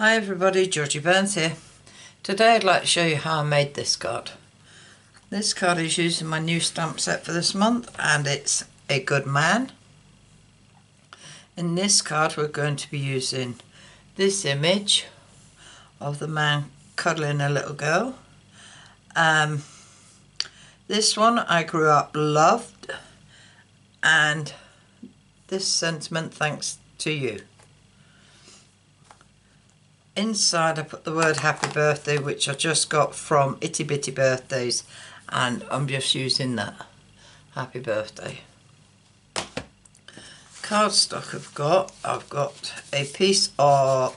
Hi everybody, Georgie Burns here. Today I'd like to show you how I made this card. This card is using my new stamp set for this month and it's a good man. In this card we're going to be using this image of the man cuddling a little girl. Um, this one I grew up loved and this sentiment thanks to you. Inside I put the word happy birthday which I just got from Itty Bitty Birthdays and I'm just using that. Happy birthday. Cardstock I've got, I've got a piece of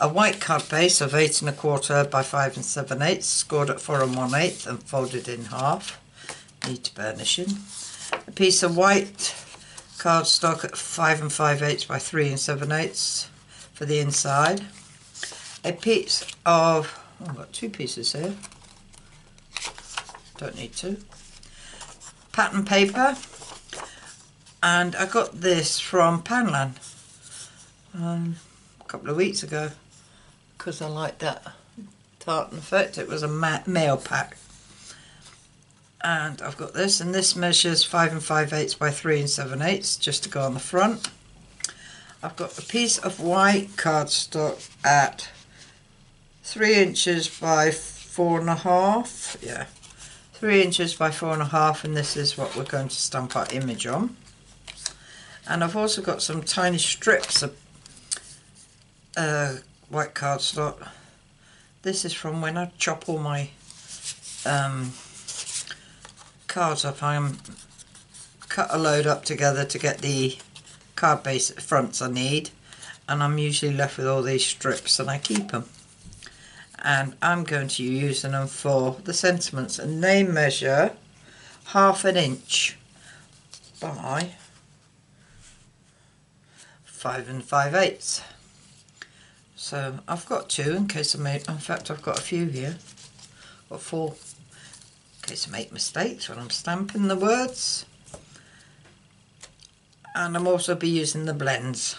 a white card base of eight and a quarter by five and seven eighths, scored at four and one eighth and folded in half. Need to burnishing. A piece of white cardstock at five and five eighths by three and seven eighths for the inside a piece of, oh, I've got two pieces here, don't need two, pattern paper, and I got this from Poundland um, a couple of weeks ago. Because I liked that tartan effect, it was a ma mail pack. And I've got this, and this measures 5 and 5 eighths by 3 and 7 eighths, just to go on the front. I've got a piece of white cardstock at three inches by four and a half yeah. Three inches by four and a half and this is what we're going to stamp our image on. And I've also got some tiny strips of uh, white cardstock. This is from when I chop all my um, cards up. I'm cut a load up together to get the card base fronts I need and I'm usually left with all these strips and I keep them and I'm going to use them for the sentiments and they measure half an inch by five and five eighths. So I've got two in case I make in fact I've got a few here. Got four in case I make mistakes when I'm stamping the words. And I'm also be using the blends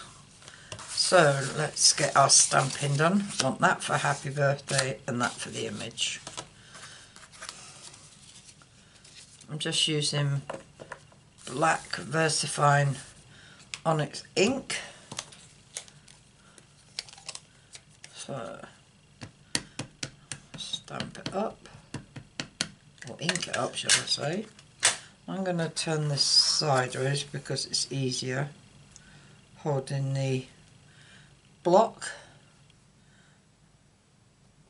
so let's get our stamping done. I want that for happy birthday and that for the image. I'm just using black VersaFine Onyx ink. So stamp it up, or ink it up should I say. I'm going to turn this sideways because it's easier holding the block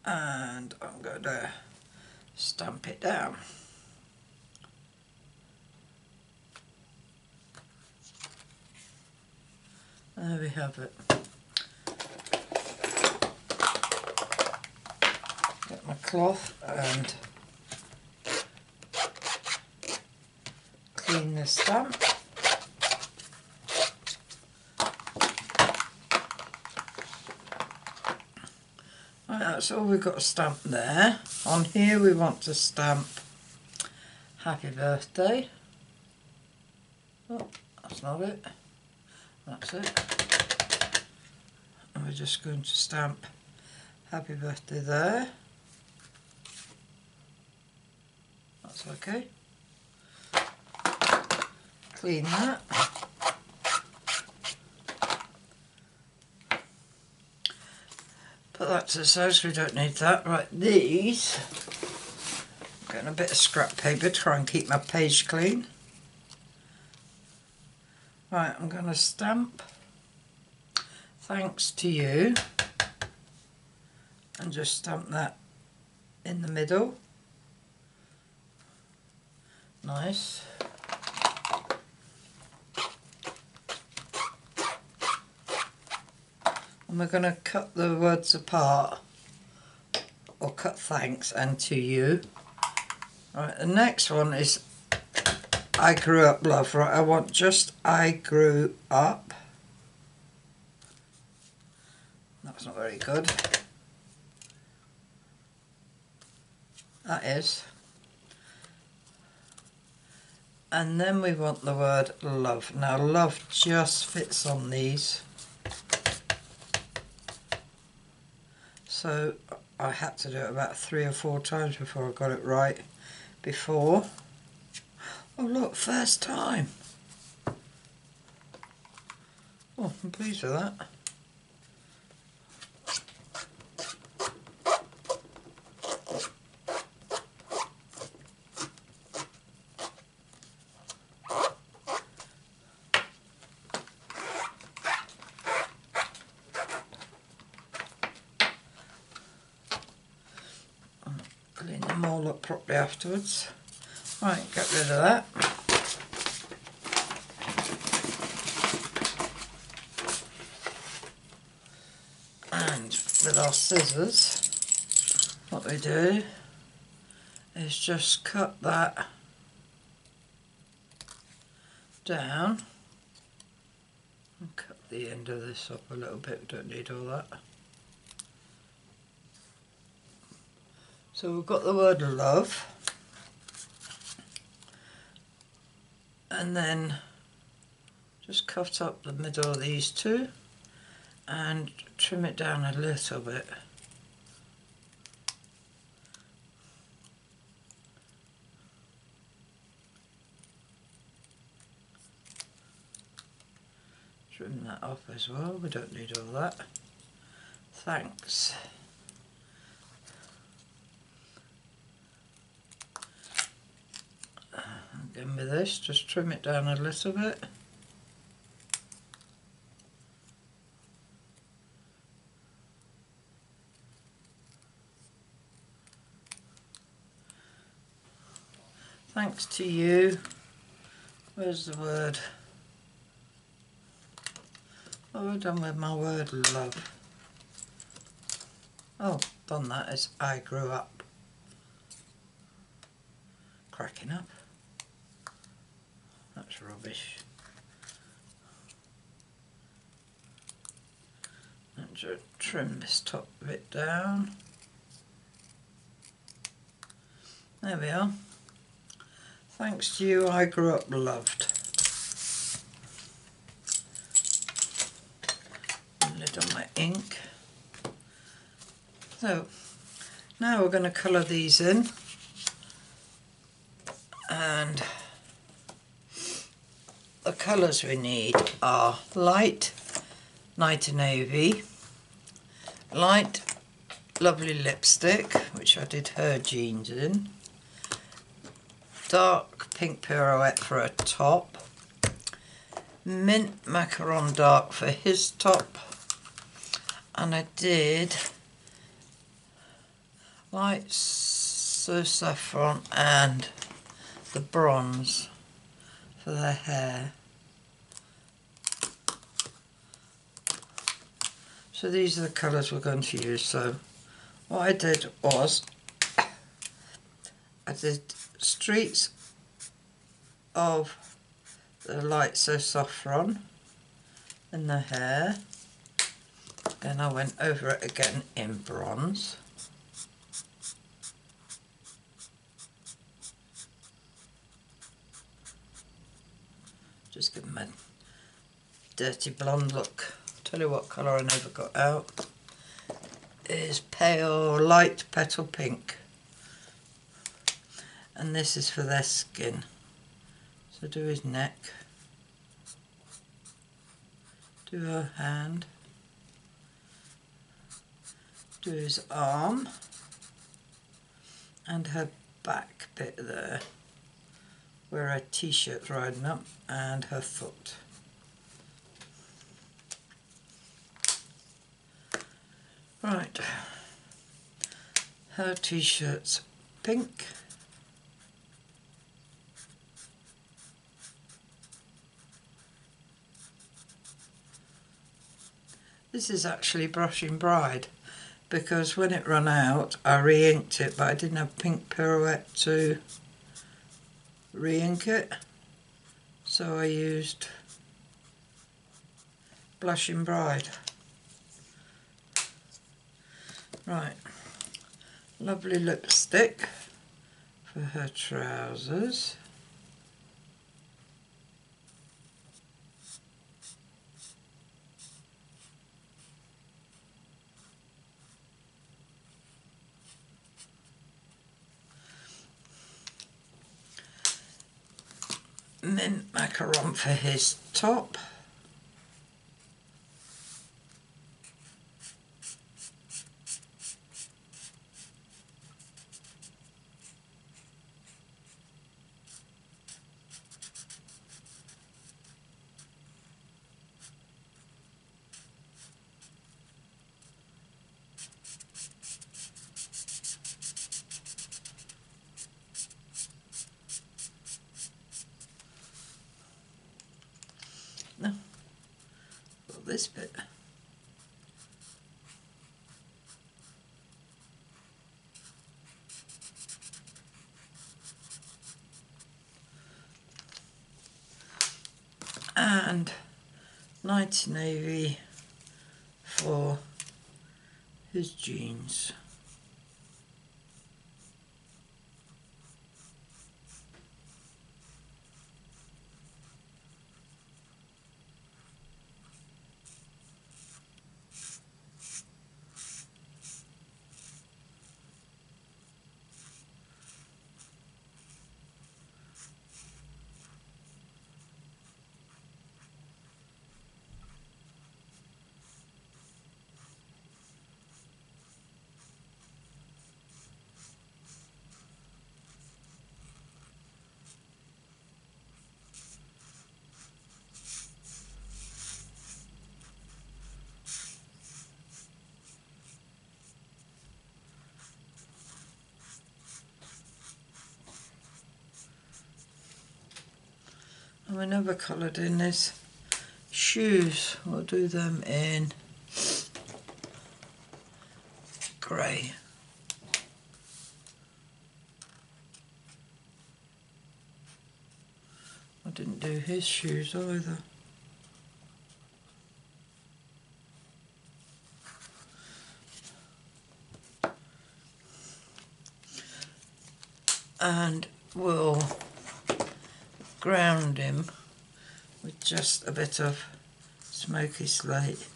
and I'm going to stamp it down. There we have it. Get my cloth and clean the stamp. That's all we've got to stamp there. On here we want to stamp happy birthday. Oh, that's not it. That's it. And we're just going to stamp happy birthday there. That's okay. Clean that. Put that to the side so we don't need that. Right, these, getting a bit of scrap paper, to try and keep my page clean. Right, I'm going to stamp thanks to you and just stamp that in the middle. Nice. And we're going to cut the words apart? Or cut thanks and to you? Right the next one is I grew up love right I want just I grew up. That's not very good. That is. And then we want the word love. Now love just fits on these So I had to do it about three or four times before I got it right. Before. Oh look, first time. Oh, I'm pleased with that. Clean them all up properly afterwards. Right, get rid of that. And with our scissors, what we do is just cut that down and cut the end of this up a little bit, don't need all that. So we've got the word love. And then just cut up the middle of these two and trim it down a little bit. Trim that off as well, we don't need all that. Thanks. Again with this, just trim it down a little bit. Thanks to you. Where's the word? Oh, I done with my word love? Oh, done that as I grew up. Cracking up. That's rubbish. And just trim this top bit down. There we are. Thanks to you, I grew up loved. Lid on my ink. So, now we're going to colour these in. And the colours we need are light, night of navy, light, lovely lipstick, which I did her jeans in, dark pink pirouette for a top, mint macaron dark for his top, and I did light so saffron and the bronze for the hair. So these are the colours we're going to use. So what I did was I did streaks of the light so saffron in the hair. Then I went over it again in bronze. Just give them a dirty blonde look. Tell you what colour I never got out. Is pale light petal pink. And this is for their skin. So do his neck. Do her hand. Do his arm. And her back bit there where her t-shirt's riding up and her foot right. Her t-shirt's pink. This is actually Blushing Bride because when it ran out I re-inked it but I didn't have pink pirouette to re-ink it. So I used Blushing Bride. Right, lovely lipstick for her trousers. and then macaron for his top. This bit. And 90 navy for his jeans. And we never coloured in his shoes. We'll do them in grey. I didn't do his shoes either. And we'll ground him with just a bit of smoky slate.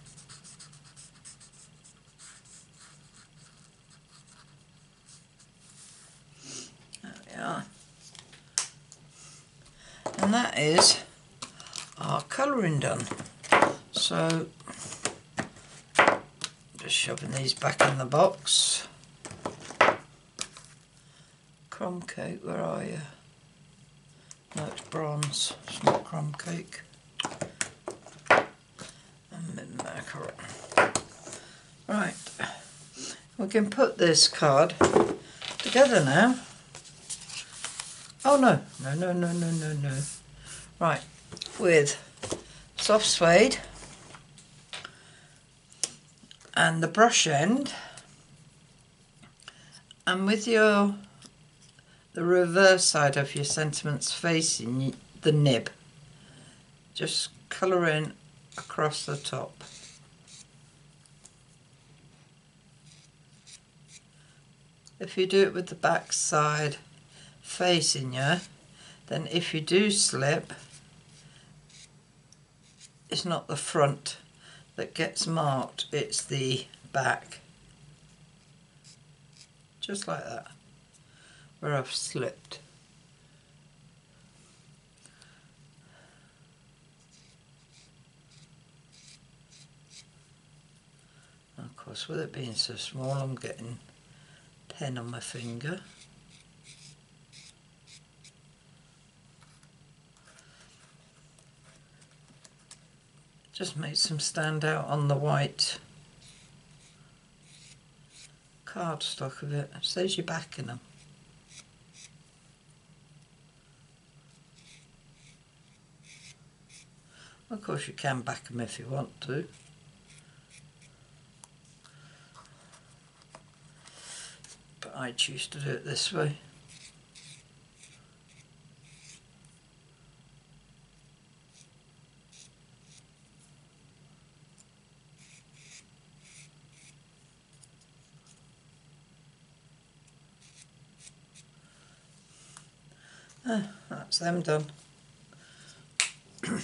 And that is our colouring done. So, just shoving these back in the box. Crumb coat, where are you? No, it's bronze. It's cake. And macaron. Right. We can put this card together now. Oh no, no, no, no, no, no, no. Right, with soft suede and the brush end and with your the reverse side of your sentiments facing the nib just colour in across the top. If you do it with the back side facing you then if you do slip it's not the front that gets marked it's the back. Just like that where I've slipped With it being so small I'm getting pen on my finger just makes them stand out on the white cardstock of it. Saves you backing them. Of course you can back them if you want to. I choose to do it this way. Ah, that's them done.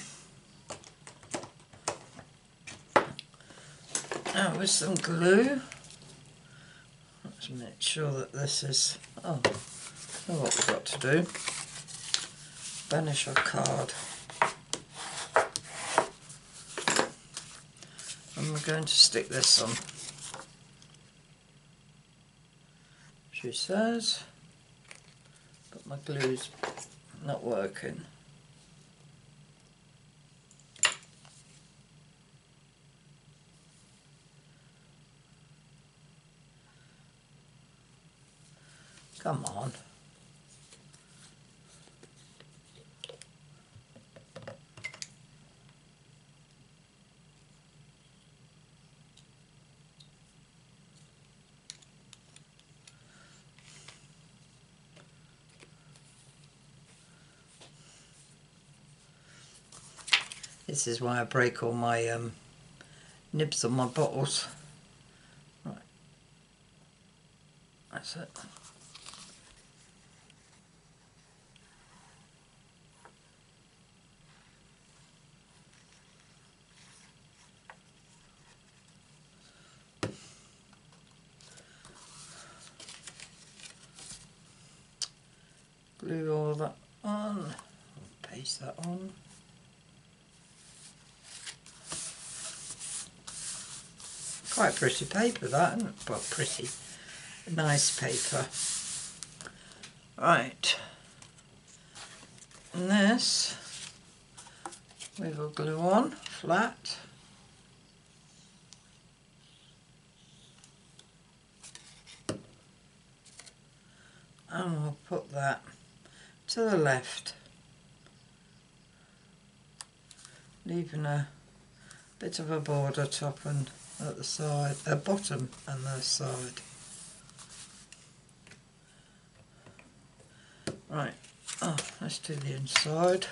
now with some glue, make sure that this is, oh, know what we've got to do. finish our card. And we're going to stick this on. She says, but my glue's not working. Come on. This is why I break all my um, nibs on my bottles. Right. That's it. glue all that on, that on. Quite pretty paper that, isn't it? Well, pretty, nice paper. Right, and this we will glue on flat. And we'll put that to the left, leaving a bit of a border top and at the side, a bottom and the side. Right, oh, let's do the inside.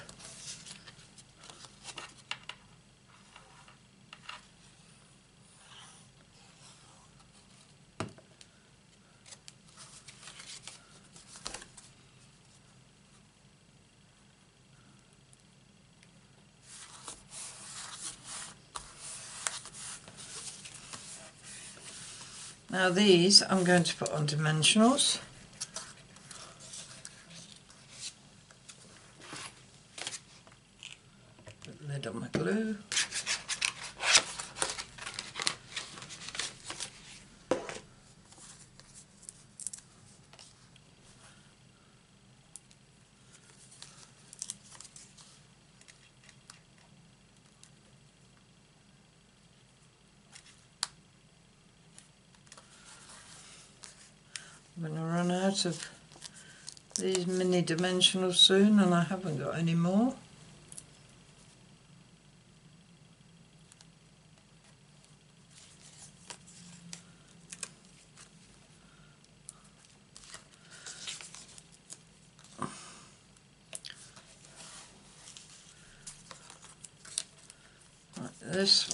Now these I'm going to put on dimensionals. Put the lid on my glue. I'm going to run out of these mini dimensionals soon and I haven't got any more. This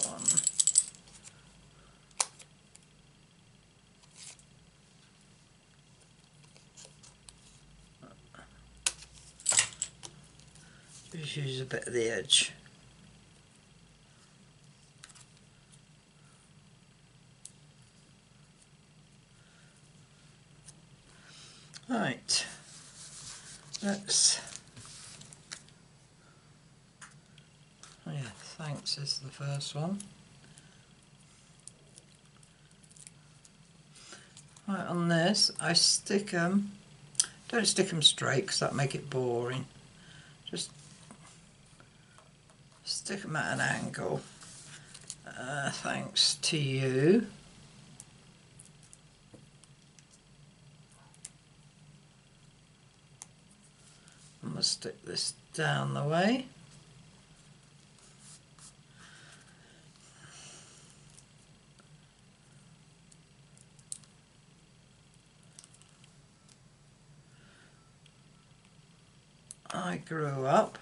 bit of the edge. Right, let's. Oh yeah, thanks is the first one. Right, on this, I stick them, don't stick them straight because that make it boring. Just stick them at an angle. Uh, thanks to you. I'm going to stick this down the way. I grew up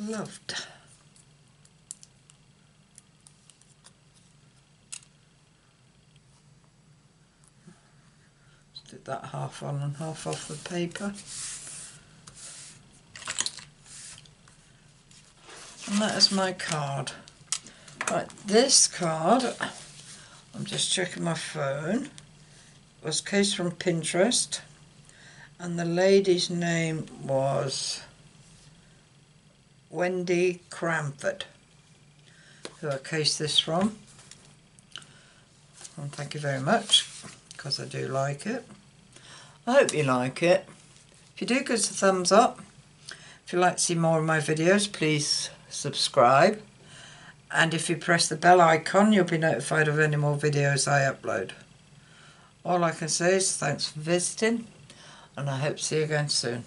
loved Stick that half on and half off the paper. And that is my card. Right, this card, I'm just checking my phone, was case from Pinterest and the lady's name was Wendy Cranford, who I cased this from. And thank you very much, because I do like it. I hope you like it. If you do, give us a thumbs up. If you'd like to see more of my videos, please subscribe. And if you press the bell icon, you'll be notified of any more videos I upload. All I can say is thanks for visiting, and I hope to see you again soon.